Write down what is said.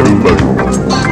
Aruba.